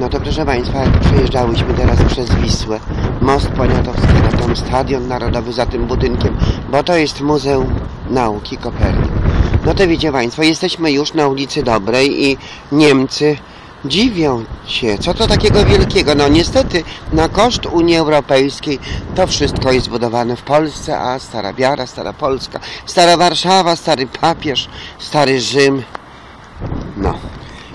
No to proszę Państwa, przejeżdżałyśmy teraz przez Wisłę, most Poniatowski, no tam Stadion Narodowy za tym budynkiem, bo to jest Muzeum Nauki Kopernik. No to wiecie Państwo, jesteśmy już na ulicy Dobrej i Niemcy dziwią się, co to takiego wielkiego. No niestety na koszt Unii Europejskiej to wszystko jest budowane w Polsce, a Stara Wiara, Stara Polska, Stara Warszawa, Stary Papież, Stary Rzym, no.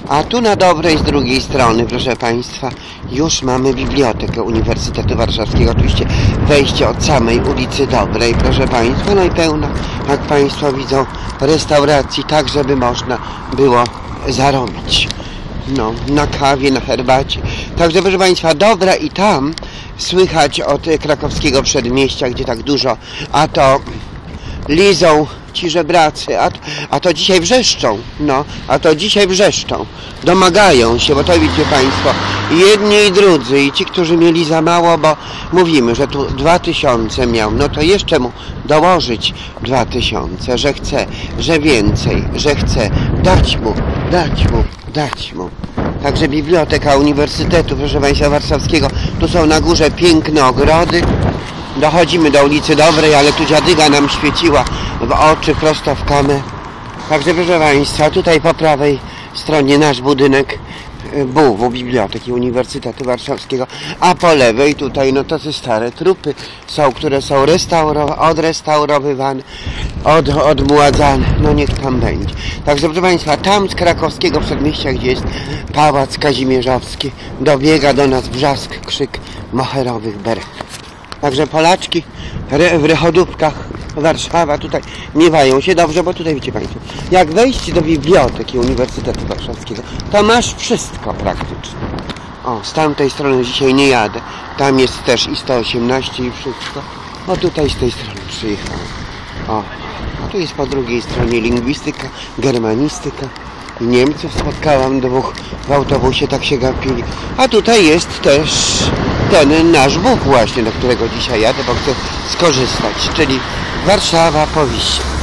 A tu na dobrej z drugiej strony, proszę Państwa, już mamy Bibliotekę Uniwersytetu Warszawskiego. Oczywiście wejście od samej ulicy Dobrej, proszę Państwa, no i pełno, jak Państwo widzą, restauracji, tak żeby można było zarobić. No, na kawie, na herbacie. Także proszę Państwa, dobra i tam słychać od krakowskiego przedmieścia, gdzie tak dużo, a to lizą ci żebracy, a, a to dzisiaj wrzeszczą, no, a to dzisiaj wrzeszczą, domagają się, bo to widzicie Państwo, jedni i drudzy i ci, którzy mieli za mało, bo mówimy, że tu dwa tysiące miał, no to jeszcze mu dołożyć dwa tysiące, że chce, że więcej, że chce, dać mu, dać mu, dać mu. Także Biblioteka Uniwersytetu, proszę Państwa, Warszawskiego, tu są na górze piękne ogrody, Dochodzimy do ulicy Dobrej, ale tu dziadyga nam świeciła w oczy prosto w kamę. Także proszę Państwa, tutaj po prawej stronie nasz budynek y, BUW, Biblioteki Uniwersytetu Warszawskiego, a po lewej tutaj no to te stare trupy są, które są restauro, odrestaurowywane, od, odmładzane, no niech tam będzie. Także proszę Państwa, tam z krakowskiego przedmieścia, gdzie jest Pałac Kazimierzowski, dobiega do nas wrzask, krzyk moherowych beretów. Także Polaczki w rechodówkach Warszawa tutaj miewają się dobrze, bo tutaj widzicie Państwo, jak wejść do Biblioteki Uniwersytetu Warszawskiego, to masz wszystko praktycznie. O, z tamtej strony dzisiaj nie jadę. Tam jest też i 118 i wszystko. O, tutaj z tej strony przyjechałem. O, a tu jest po drugiej stronie lingwistyka, germanistyka. Niemców spotkałam dwóch w autobusie, tak się gapili. A tutaj jest też ten nasz Bóg właśnie, do którego dzisiaj jadę, bo chcę skorzystać, czyli Warszawa po Wiśle.